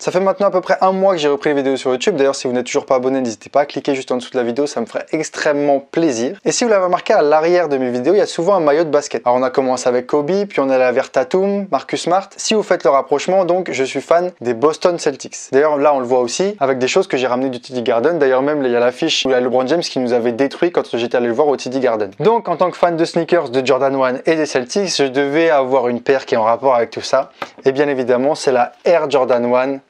Ça fait maintenant à peu près un mois que j'ai repris les vidéos sur YouTube. D'ailleurs, si vous n'êtes toujours pas abonné, n'hésitez pas à cliquer juste en dessous de la vidéo, ça me ferait extrêmement plaisir. Et si vous l'avez remarqué, à l'arrière de mes vidéos, il y a souvent un maillot de basket. Alors on a commencé avec Kobe, puis on est allé vers Tatum, Marcus Smart. Si vous faites le rapprochement, donc je suis fan des Boston Celtics. D'ailleurs, là, on le voit aussi avec des choses que j'ai ramenées du TD Garden. D'ailleurs, même il y a l'affiche où il y a LeBron James qui nous avait détruit quand j'étais allé le voir au TD Garden. Donc, en tant que fan de sneakers de Jordan 1 et des Celtics, je devais avoir une paire qui est en rapport avec tout ça. Et bien évidemment, c'est la Air Jordan 1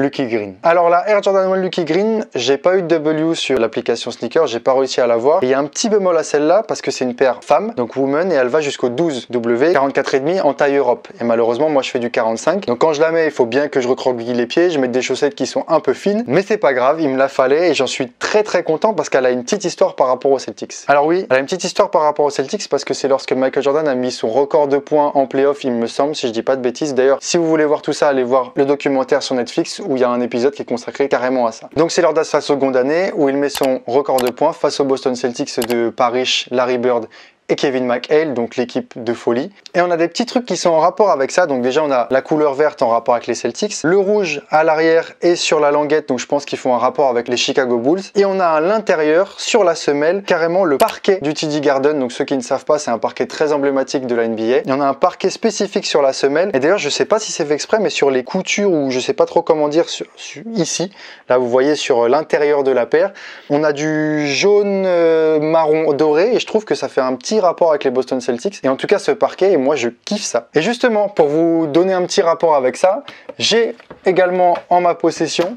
Lucky Green. Alors la Air Jordan 1 Lucky Green, j'ai pas eu de W sur l'application sneaker, j'ai pas réussi à la voir. Il y a un petit bémol à celle-là parce que c'est une paire femme, donc woman, et elle va jusqu'au 12 W, 44,5 en taille Europe. Et malheureusement, moi je fais du 45. Donc quand je la mets, il faut bien que je recroqueville les pieds, je mette des chaussettes qui sont un peu fines, mais c'est pas grave, il me la fallait et j'en suis très très content parce qu'elle a une petite histoire par rapport aux Celtics. Alors oui, elle a une petite histoire par rapport aux Celtics parce que c'est lorsque Michael Jordan a mis son record de points en playoff, il me semble, si je dis pas de bêtises. D'ailleurs, si vous voulez voir tout ça, allez voir le documentaire sur Netflix où il y a un épisode qui est consacré carrément à ça. Donc c'est lors de sa seconde année où il met son record de points face aux Boston Celtics de Paris, Larry Bird et Kevin McHale, donc l'équipe de folie. Et on a des petits trucs qui sont en rapport avec ça. Donc déjà, on a la couleur verte en rapport avec les Celtics, le rouge à l'arrière et sur la languette, donc je pense qu'ils font un rapport avec les Chicago Bulls. Et on a à l'intérieur, sur la semelle, carrément le parquet du TD Garden. Donc ceux qui ne savent pas, c'est un parquet très emblématique de la NBA. Il y en a un parquet spécifique sur la semelle. Et d'ailleurs, je sais pas si c'est fait exprès, mais sur les coutures ou je sais pas trop comment dire, ici, là vous voyez sur l'intérieur de la paire, on a du jaune euh, marron doré et je trouve que ça fait un petit rapport avec les Boston Celtics. Et en tout cas, ce parquet, moi, je kiffe ça. Et justement, pour vous donner un petit rapport avec ça, j'ai également en ma possession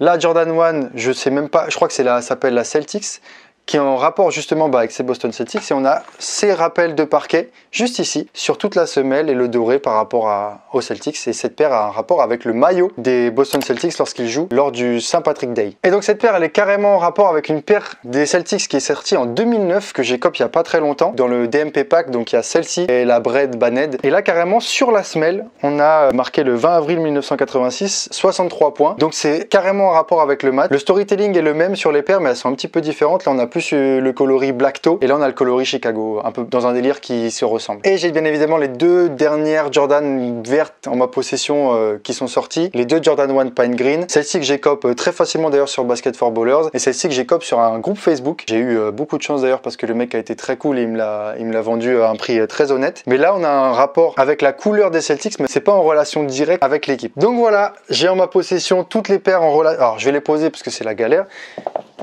la Jordan 1, je sais même pas, je crois que c'est la, s'appelle la Celtics qui est en rapport justement bah, avec ces Boston Celtics et on a ces rappels de parquet juste ici sur toute la semelle et le doré par rapport à, aux Celtics. Et cette paire a un rapport avec le maillot des Boston Celtics lorsqu'ils jouent lors du Saint Patrick Day. Et donc cette paire elle est carrément en rapport avec une paire des Celtics qui est sortie en 2009 que j'ai copié il y a pas très longtemps dans le DMP pack. Donc il y a celle-ci et la Bread Baned. Et là carrément sur la semelle on a marqué le 20 avril 1986 63 points. Donc c'est carrément en rapport avec le mat. Le storytelling est le même sur les paires mais elles sont un petit peu différentes. Là on a plus le coloris Black Toe et là on a le coloris Chicago, un peu dans un délire qui se ressemble. Et j'ai bien évidemment les deux dernières Jordan vertes en ma possession euh, qui sont sorties, les deux Jordan 1 Pine Green, celle-ci que j'ai cop euh, très facilement d'ailleurs sur Basket for Ballers et celle-ci que j'ai cop sur un groupe Facebook. J'ai eu euh, beaucoup de chance d'ailleurs parce que le mec a été très cool et il me l'a vendu à un prix très honnête. Mais là on a un rapport avec la couleur des Celtics mais c'est pas en relation directe avec l'équipe. Donc voilà, j'ai en ma possession toutes les paires en relation. Alors je vais les poser parce que c'est la galère.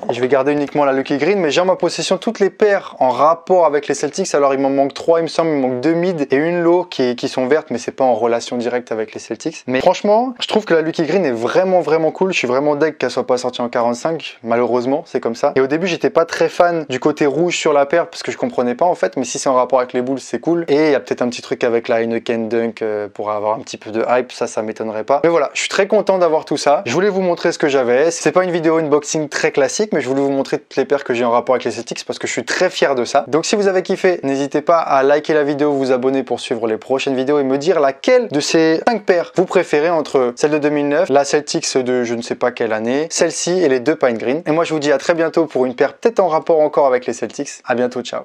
Je vais garder uniquement la Lucky Green, mais j'ai en ma possession toutes les paires en rapport avec les Celtics. Alors il m'en manque trois, il me semble, il me manque deux mid et une low qui, qui sont vertes, mais c'est pas en relation directe avec les Celtics. Mais franchement, je trouve que la Lucky Green est vraiment vraiment cool. Je suis vraiment deg qu'elle soit pas sortie en 45. Malheureusement, c'est comme ça. Et au début, j'étais pas très fan du côté rouge sur la paire parce que je comprenais pas en fait. Mais si c'est en rapport avec les boules, c'est cool. Et il y a peut-être un petit truc avec la Heineken Dunk euh, pour avoir un petit peu de hype. Ça, ça m'étonnerait pas. Mais voilà, je suis très content d'avoir tout ça. Je voulais vous montrer ce que j'avais. C'est pas une vidéo unboxing très classique, mais je voulais vous montrer toutes les paires que j'ai en rapport avec les Celtics parce que je suis très fier de ça. Donc si vous avez kiffé, n'hésitez pas à liker la vidéo, vous abonner pour suivre les prochaines vidéos et me dire laquelle de ces 5 paires vous préférez entre celle de 2009, la Celtics de je ne sais pas quelle année, celle-ci et les deux Pine Green. Et moi je vous dis à très bientôt pour une paire peut-être en rapport encore avec les Celtics. À bientôt, ciao